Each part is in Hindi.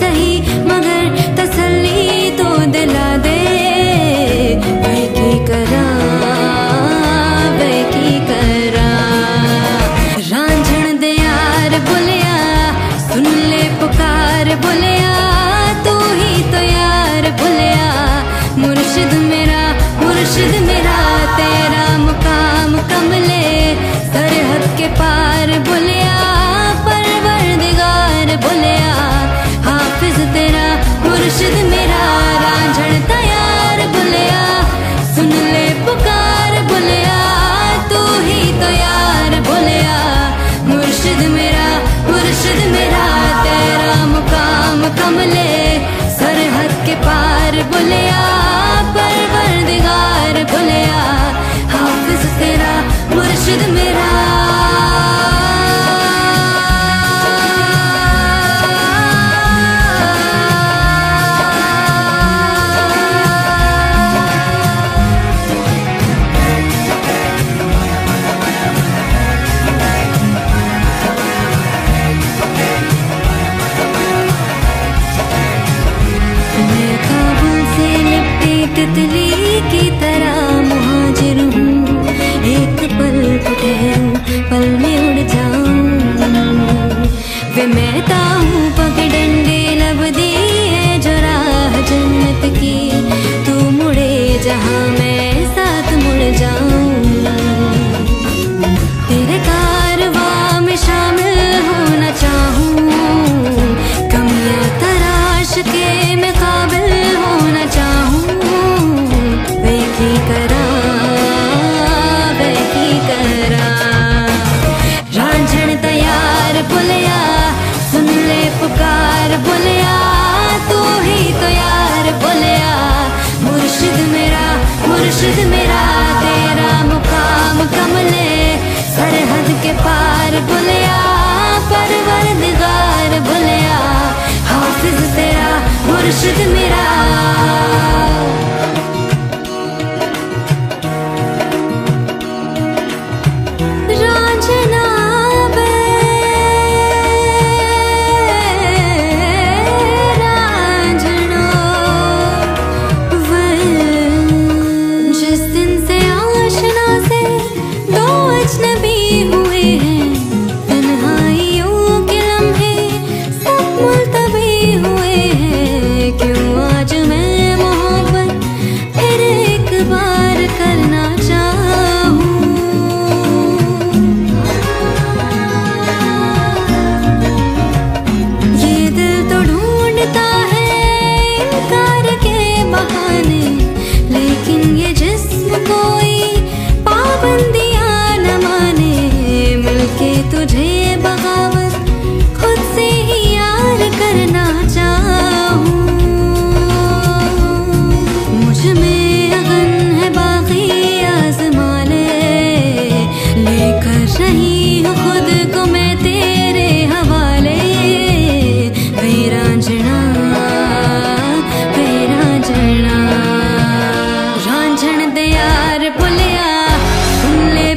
सही, मगर तो दिला दे। करा करा। बुलिया, सुन पुकार बुलिया, तू ही तो यार बुलिया। मेरा मेरा, तेरा मुकाम कमले, सरहद के पास तितली की तरह मुहाजिर हूँ। एक पल ठहरू, पल में उड़ जाऊँ। वे महता हूँ पगडंडे लब दी है, जो जन्नत की। तू मुड़े जहाँ मैं अर्शद मेरा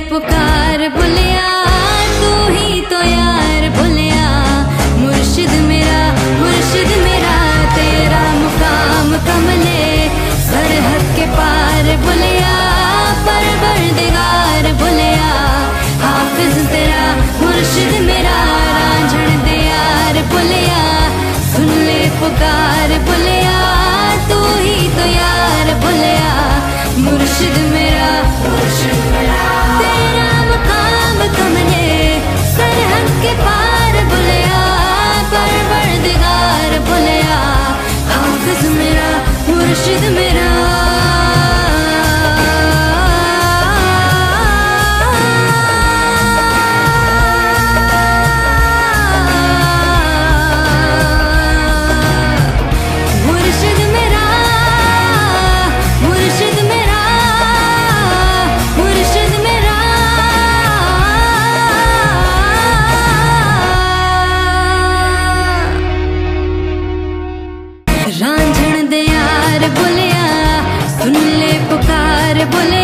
पुकार बुलिया बुला